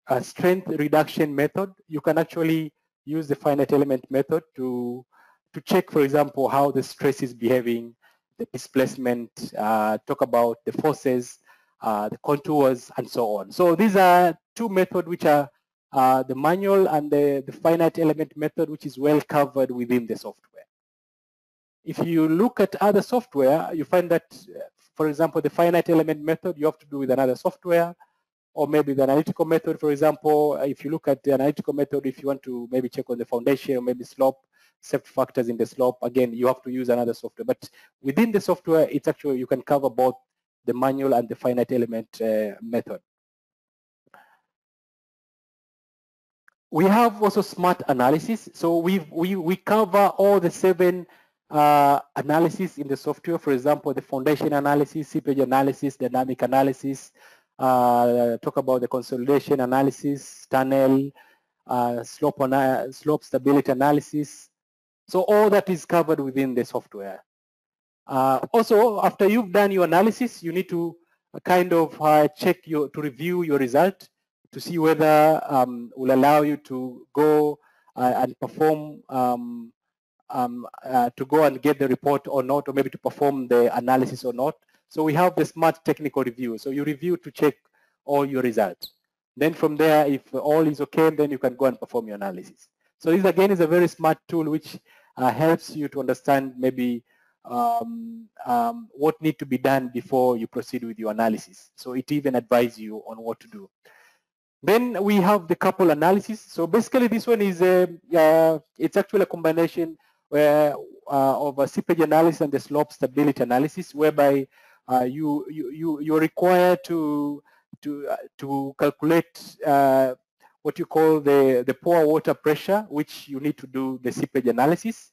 uh, strength reduction method, you can actually use the finite element method to to check, for example, how the stress is behaving, the displacement, uh, talk about the forces, uh, the contours, and so on. So these are two methods which are uh, the manual and the, the finite element method, which is well covered within the software. If you look at other software, you find that for example, the finite element method you have to do with another software, or maybe the analytical method, for example, if you look at the analytical method, if you want to maybe check on the foundation or maybe slope, safety factors in the slope, again, you have to use another software. But within the software, it's actually, you can cover both the manual and the finite element uh, method. We have also smart analysis. So we we, we cover all the seven uh, analysis in the software, for example, the foundation analysis, seepage analysis, dynamic analysis, uh, talk about the consolidation analysis, tunnel, uh, slope, slope stability analysis. So all that is covered within the software. Uh, also, after you've done your analysis, you need to kind of uh, check your, to review your result to see whether um, will allow you to go uh, and perform um, um, uh, to go and get the report or not, or maybe to perform the analysis or not. So we have the smart technical review. So you review to check all your results. Then from there, if all is okay, then you can go and perform your analysis. So this again is a very smart tool which uh, helps you to understand maybe um, um, what need to be done before you proceed with your analysis. So it even advises you on what to do. Then we have the couple analysis. So basically this one is a, uh, it's actually a combination where, uh, of a seepage analysis and the slope stability analysis, whereby uh, you, you, you, you're required to, to, uh, to calculate uh, what you call the, the pore water pressure, which you need to do the seepage analysis.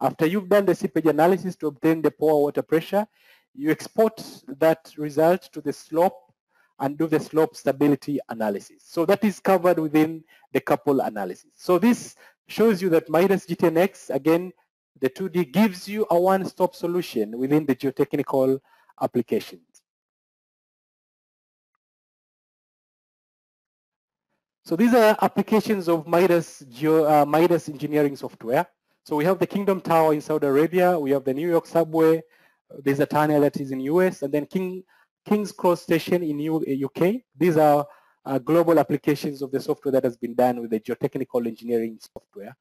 After you've done the seepage analysis to obtain the pore water pressure, you export that result to the slope and do the slope stability analysis. So that is covered within the couple analysis. So this shows you that Midas GTNX, again, the 2D gives you a one-stop solution within the geotechnical applications. So these are applications of Midas, Geo, uh, Midas engineering software. So we have the Kingdom Tower in Saudi Arabia, we have the New York subway, there's a tunnel that is in US, and then King, King's Cross Station in U, UK. These are uh, global applications of the software that has been done with the geotechnical engineering software.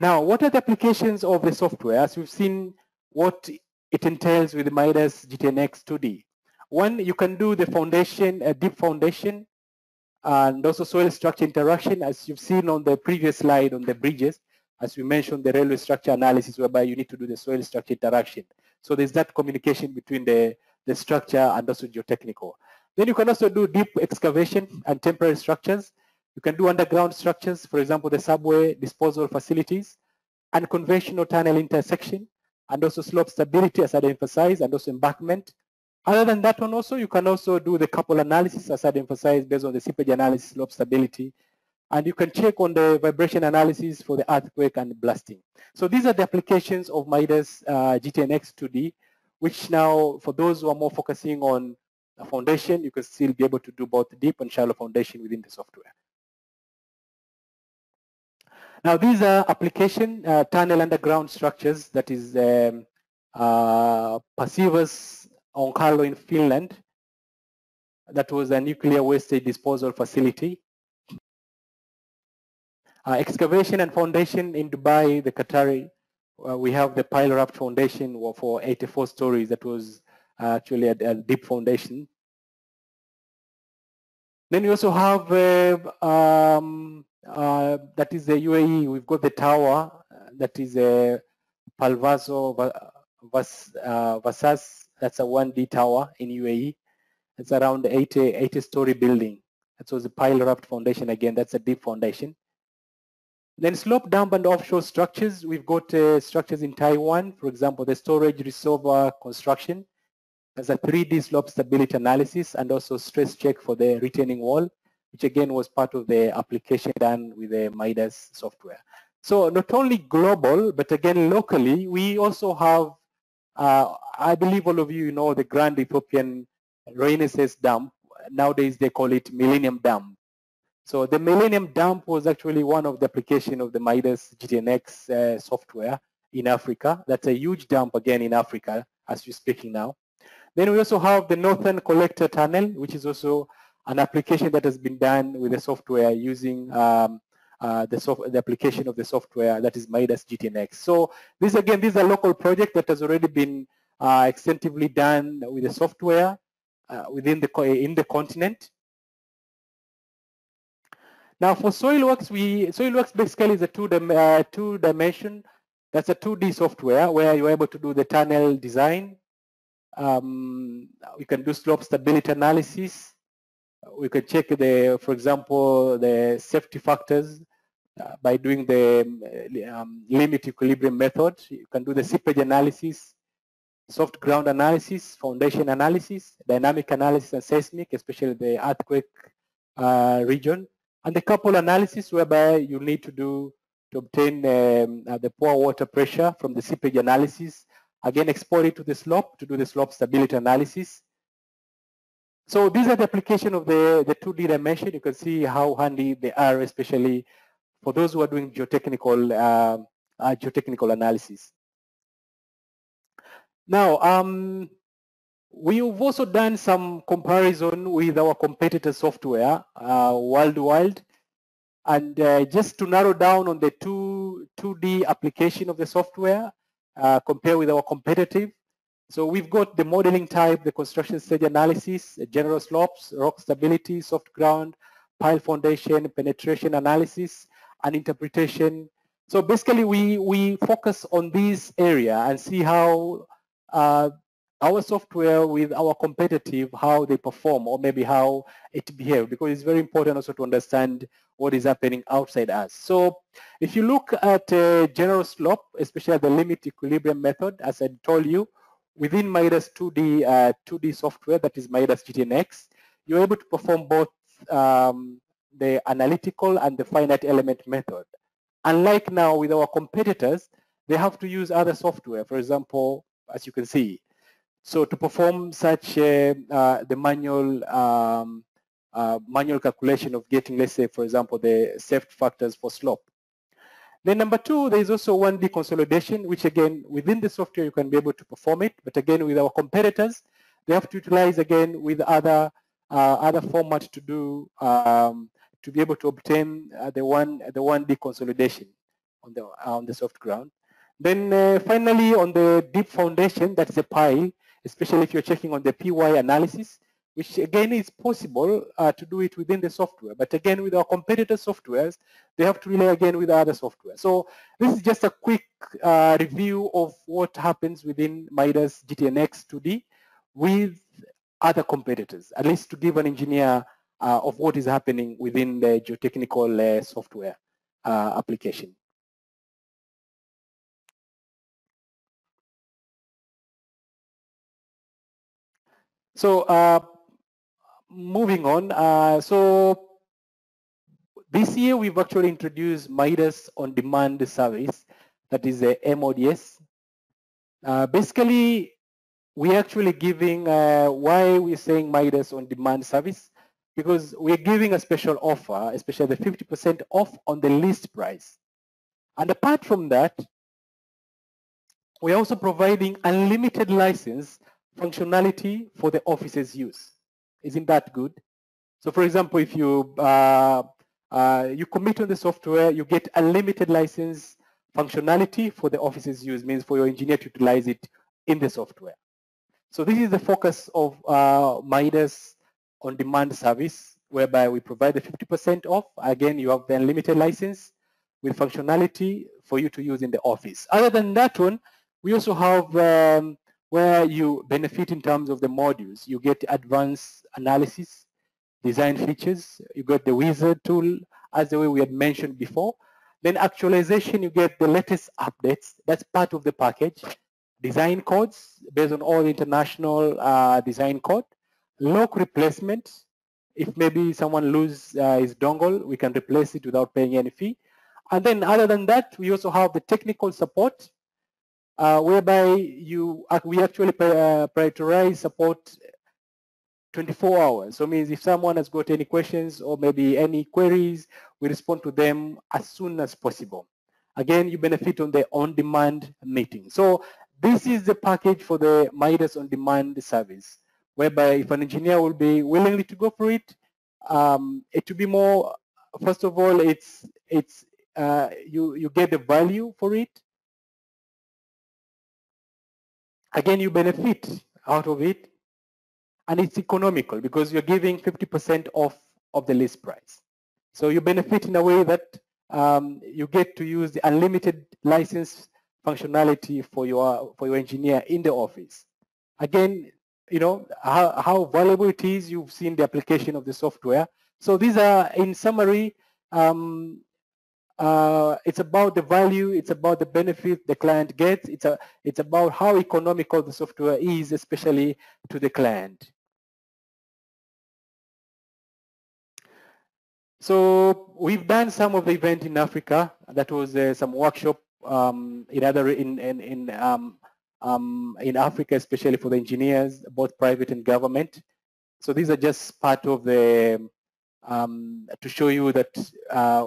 Now, what are the applications of the software? As we've seen what it entails with Midas GTNX 2D. One, you can do the foundation, a deep foundation, and also soil structure interaction, as you've seen on the previous slide on the bridges, as we mentioned, the railway structure analysis, whereby you need to do the soil structure interaction. So there's that communication between the, the structure and also geotechnical. Then you can also do deep excavation and temporary structures. You can do underground structures, for example, the subway disposal facilities, and conventional tunnel intersection, and also slope stability, as I emphasized, and also embankment. Other than that one also, you can also do the couple analysis, as I emphasized, based on the seepage analysis, slope stability, and you can check on the vibration analysis for the earthquake and blasting. So these are the applications of Midas uh, GTNX 2D, which now, for those who are more focusing on a foundation, you can still be able to do both deep and shallow foundation within the software. Now these are application uh, tunnel underground structures that is um, uh, Posiva's Onkalo in Finland. That was a nuclear waste disposal facility. Uh, excavation and foundation in Dubai, the Qatari, uh, we have the Pile Raft Foundation for 84 stories that was actually a, a, deep foundation. Then we also have uh, um, uh, that is the UAE. We've got the tower uh, that is a Palvaso Vas, Vasas. That's a 1D tower in UAE. It's around 80, 80 story building. That was a Pile Raft Foundation again. That's a deep foundation. Then slope dump and offshore structures. We've got uh, structures in Taiwan, for example, the storage reservoir construction. There's a 3D slope stability analysis and also stress check for the retaining wall, which again was part of the application done with the Midas software. So not only global, but again locally, we also have, uh, I believe all of you know the Grand Ethiopian Renaissance Dam. Nowadays they call it Millennium Dam. So the Millennium Dump was actually one of the application of the Midas GTNX uh, software in Africa. That's a huge dump again in Africa as we're speaking now. Then we also have the Northern Collector Tunnel, which is also an application that has been done with the software using um, uh, the, the, application of the software that is Midas GTNX. So this again, this is a local project that has already been uh, extensively done with the software uh, within the in the continent. Now for SoilWorks, we SoilWorks basically is a two, uh, two dimension. That's a 2D software where you're able to do the tunnel design. Um, we can do slope stability analysis. We can check the, for example, the safety factors uh, by doing the um, limit equilibrium method. You can do the seepage analysis, soft ground analysis, foundation analysis, dynamic analysis and seismic, especially the earthquake uh, region and the couple analysis whereby you need to do to obtain um, uh, the pore water pressure from the seepage analysis. Again, export it to the slope to do the slope stability analysis. So these are the application of the, the 2D dimension. You can see how handy they are, especially for those who are doing geotechnical uh, uh, geotechnical analysis. Now, um, We've also done some comparison with our competitor software, uh, worldwide. And uh, just to narrow down on the two, 2D application of the software, uh, compare with our competitive. So we've got the modeling type, the construction stage analysis, general slopes, rock stability, soft ground, pile foundation, penetration analysis, and interpretation. So basically we, we focus on this area and see how uh, our software with our competitive, how they perform or maybe how it behaves because it's very important also to understand what is happening outside us. So if you look at uh, general slope, especially the limit equilibrium method, as I told you, within Midas 2D, uh, 2D software, that is Midas GTNX, you're able to perform both um, the analytical and the finite element method. Unlike now with our competitors, they have to use other software, for example, as you can see. So to perform such uh, the manual um, uh, manual calculation of getting, let's say, for example, the safety factors for slope. Then number two, there is also 1D consolidation, which again, within the software, you can be able to perform it. But again, with our competitors, they have to utilize again with other uh, other formats to do um, to be able to obtain uh, the one the 1D consolidation on the on the soft ground. Then uh, finally, on the deep foundation, that is a pile, especially if you're checking on the PY analysis, which again is possible uh, to do it within the software. But again, with our competitor softwares, they have to rely again with other software. So this is just a quick uh, review of what happens within Midas GTNX 2D with other competitors, at least to give an engineer uh, of what is happening within the geotechnical uh, software uh, application. So uh, moving on, uh, so this year we've actually introduced Midas on-demand service, that is a MODS. Uh, basically, we're actually giving, uh, why we're saying Midas on-demand service, because we're giving a special offer, especially the 50% off on the list price. And apart from that, we're also providing unlimited license functionality for the office's use. Isn't that good? So for example, if you uh, uh, you commit on the software, you get unlimited license functionality for the office's use, means for your engineer to utilize it in the software. So this is the focus of uh, Midas on-demand service, whereby we provide the 50% off. Again, you have the unlimited license with functionality for you to use in the office. Other than that one, we also have um, where you benefit in terms of the modules. You get advanced analysis, design features, you get the wizard tool as the way we had mentioned before. Then actualization, you get the latest updates. That's part of the package. Design codes based on all international uh, design code. Lock replacement. If maybe someone loses uh, his dongle, we can replace it without paying any fee. And then other than that, we also have the technical support uh, whereby you we actually uh, prioritize support 24 hours. So means if someone has got any questions or maybe any queries, we respond to them as soon as possible. Again, you benefit on the on-demand meeting. So this is the package for the Midas on-demand service, whereby if an engineer will be willingly to go for it, um, it will be more, first of all, it's, it's uh, you, you get the value for it. Again, you benefit out of it and it's economical because you're giving 50% off of the list price. So you benefit in a way that um, you get to use the unlimited license functionality for your for your engineer in the office. Again, you know how, how valuable it is. You've seen the application of the software. So these are, in summary, um, uh, it's about the value, it's about the benefit the client gets, it's, a, it's about how economical the software is, especially to the client. So we've done some of the event in Africa. That was uh, some workshop um, in other in in in, um, um, in Africa, especially for the engineers, both private and government. So these are just part of the um, to show you that uh,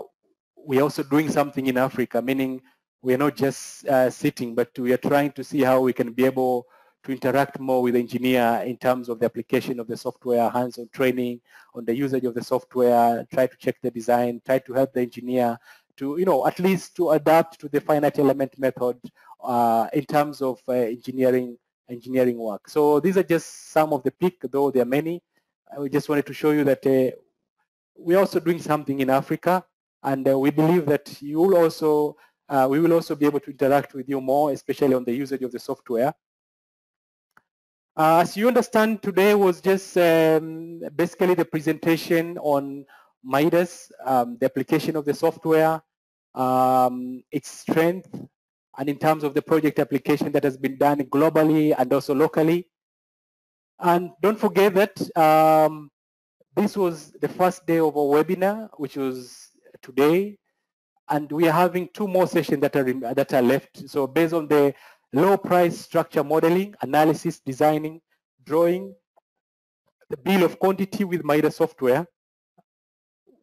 we're also doing something in Africa, meaning we're not just uh, sitting, but we are trying to see how we can be able to interact more with the engineer in terms of the application of the software, hands-on training on the usage of the software, try to check the design, try to help the engineer to, you know, at least to adapt to the finite element method uh, in terms of uh, engineering engineering work. So these are just some of the pick, though there are many. I just wanted to show you that uh, we're also doing something in Africa and uh, we believe that you will also, uh, we will also be able to interact with you more, especially on the usage of the software. Uh, as you understand, today was just um, basically the presentation on Midas, um, the application of the software, um, its strength, and in terms of the project application that has been done globally and also locally. And don't forget that um, this was the first day of our webinar, which was today, and we are having two more sessions that are that are left. So based on the low price structure modeling, analysis, designing, drawing, the bill of quantity with Midas software.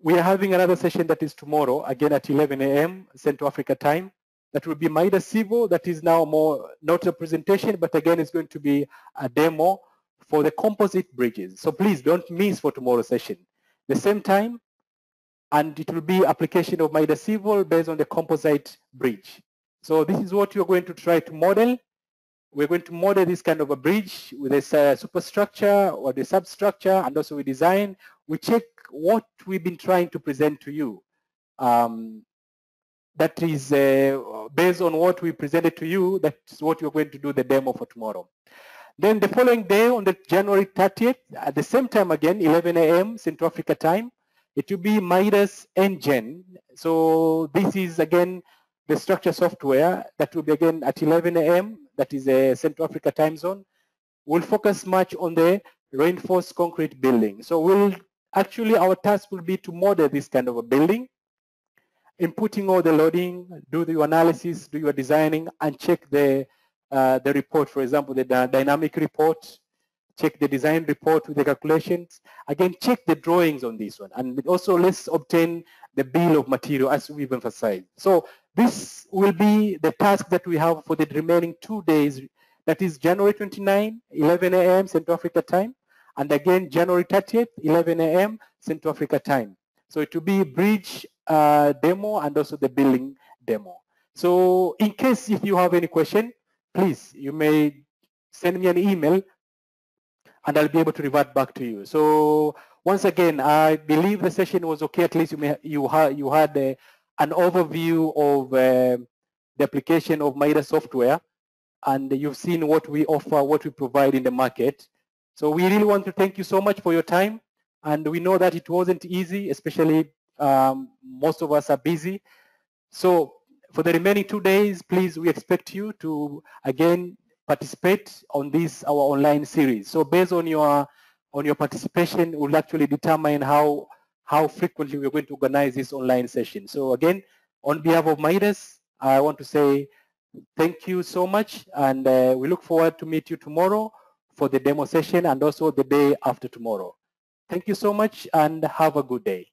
We are having another session that is tomorrow, again at 11 a.m. Central Africa time. That will be Midas Civil. That is now more not a presentation, but again, it's going to be a demo for the composite bridges. So please don't miss for tomorrow's session. The same time, and it will be application of Midas Civil based on the composite bridge. So this is what you're going to try to model. We're going to model this kind of a bridge with a uh, superstructure or the substructure, and also we design. We check what we've been trying to present to you. Um, that is uh, based on what we presented to you, that's what you're going to do the demo for tomorrow. Then the following day on the January 30th, at the same time again, 11 a.m. Central Africa time, it will be Midas nGen. So this is again the structure software that will be again at 11 a.m. That is a Central Africa time zone. We'll focus much on the reinforced concrete building. So we'll actually our task will be to model this kind of a building, inputting all the loading, do the analysis, do your designing, and check the uh, the report. For example, the dynamic report, check the design report with the calculations. Again, check the drawings on this one. And also let's obtain the bill of material as we've emphasized. So this will be the task that we have for the remaining two days. That is January 29, 11 a.m. Central Africa time. And again, January 30th, 11 a.m. Central Africa time. So it will be bridge uh, demo and also the building demo. So in case if you have any question, please, you may send me an email and I'll be able to revert back to you. So once again, I believe the session was okay. At least you may, you had you had a, an overview of uh, the application of Midas software, and you've seen what we offer, what we provide in the market. So we really want to thank you so much for your time, and we know that it wasn't easy, especially um, most of us are busy. So for the remaining two days, please, we expect you to again participate on this our online series. So based on your on your participation, we'll actually determine how how frequently we're going to organize this online session. So again, on behalf of Midas, I want to say thank you so much, and uh, we look forward to meet you tomorrow for the demo session and also the day after tomorrow. Thank you so much, and have a good day.